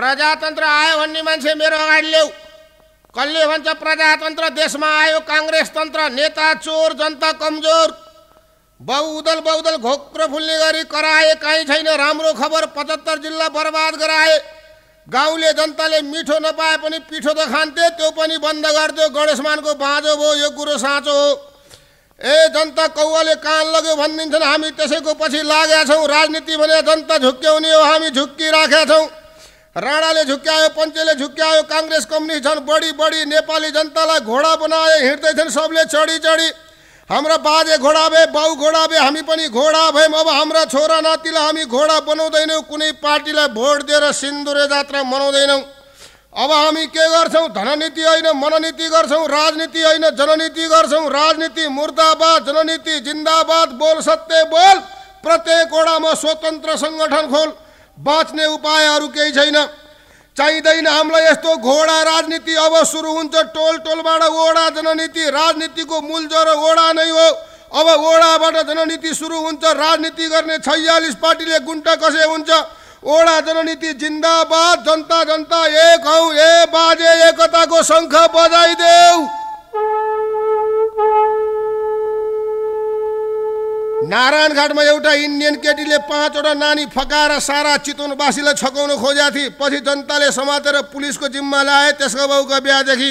प्रजातन्त्र आयो भन्ने मान्छे मेरो अगाडि ल्याऊ कसले भन्छ प्रजातन्त्र? देशमा आयो काङ्ग्रेस तन्त्र नेता चोर जनता कमजोर। बहुदल बहुदल घोक्रो फुल्ने गरी कराए काहीँ छैन। राम्रो खबर पचहत्तर जिल्ला बर्बाद गराए। गाउँले जनताले मिठो नपाए पनि पिठो त खान्थे त्यो पनि बन्द गरिदियो। गणेशमानको बाँझो भयो यो कुरो साँचो हो। ए जनता कौवाले कान लग्यो भनिदिन्छन् हामी त्यसैको पछि लागेका छौँ। राजनीति भने जनता झुक्क्याउने हो हामी झुक्किराखेका छौँ। राणाले झुक्क्यायो पञ्चेले झुक्क्यायो काङ्ग्रेस कम्युनिस्ट झन् बढी बढी नेपाली जनतालाई घोडा बनाए हिँड्दैछन् सबले चढी चढी। हाम्रा बाजे घोडा भए बाउ घोडा भए हामी पनि घोडा भयौँ। अब हाम्रा छोरा नातिलाई हामी घोडा बनाउँदैनौँ कुनै पार्टीलाई भोट दिएर सिन्दुरे जात्रा मनाउँदैनौँ। अब हामी के गर्छौँ? धननीति होइन मननीति गर्छौँ राजनीति होइन जननीति गर्छौँ। राजनीति मुर्दाबाद जननीति जिन्दाबाद बोल सत्य बोल। प्रत्येक वडामा स्वतन्त्र सङ्गठन खोल। बाँच्ने उपाय अरू केही छैन। चाहिँदैन हामीलाई यस्तो घोडा राजनीति अब सुरु हुन्छ। टोल टोलबाट ओडा जननीति राजनीतिको मूल जरो ओडा नै हो। अब ओडाबाट जननीति सुरु हुन्छ। राजनीति गर्ने छयालिस पार्टीले गुन्टा कसे हुन्छ? ओडा जननीति जिन्दाबाद जनता जनता एक हौ ए बाजे एकताको शङ्ख बजाइदेऊ। नारायणघाटमा एउटा इन्डियन केटीले पाँचवटा नानी फकाएर सारा चितवनवासीलाई छकाउन खोजेका थिए। पछि जनताले समातेर पुलिसको जिम्मा ल्याए त्यसको बाउको बिहादेखि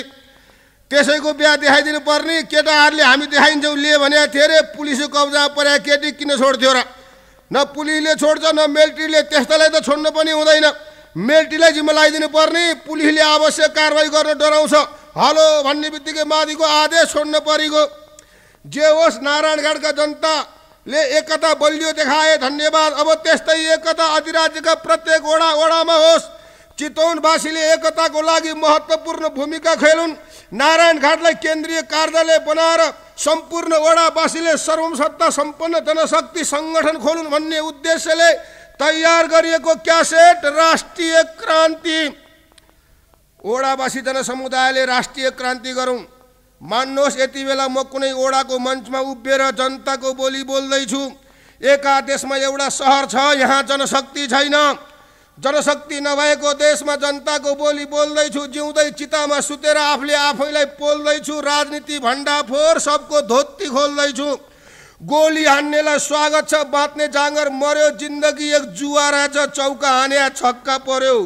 त्यसैको बिहा देखाइदिनु पर्ने। केटाहरूले हामी देखाइन्छौँ लिए भने थिए अरे पुलिसको कब्जा परे केटी किन छोड्थ्यो र? न पुलिसले छोड्छ न मिलिट्रीले। त्यस्तालाई त छोड्नु पनि हुँदैन। मिलिट्रीलाई जिम्मा लगाइदिनु पर्ने। पुलिसले आवश्यक कारवाही गर्न डराउँछ। हलो भन्ने बित्तिकै माथिको आदेश छोड्नु परेको जे होस् नारायणगढका जनताले एकता बलियो देखाए धन्यवाद। अब त्यस्तै एकता अधिराज्यका प्रत्येक वडा वडामा होस्। चितवनवासीले एकताको लागि महत्त्वपूर्ण भूमिका खेलुन्। नारायणघाटलाई केन्द्रीय कार्यालय बनाएर सम्पूर्ण वडावासीले सर्वसत्ता सम्पन्न जनशक्ति सङ्गठन खोलुन् भन्ने उद्देश्यले तयार गरिएको क्यासेट राष्ट्रिय क्रान्ति। ओडावासी जनसमुदायले राष्ट्रिय क्रान्ति गरौँ मान्नुहोस् यति बेला म कुनै ओडाको मञ्चमा उभिएर जनताको बोली बोल्दैछु। एका देशमा एउटा सहर छ यहाँ जनशक्ति छैन। जनशक्ति नभएको देशमा जनताको बोली बोल्दैछु जिउँदै चितामा सुतेर आफूले आफैलाई पोल्दैछु राजनीति भण्डाफोर सबको धोत्ती खोल्दैछु। गोली हान्नेलाई स्वागत छ बाँच्ने जाँगर मर्यो जिन्दगी एक जुवा रहेछ चौका हाने छक्का पर्यो।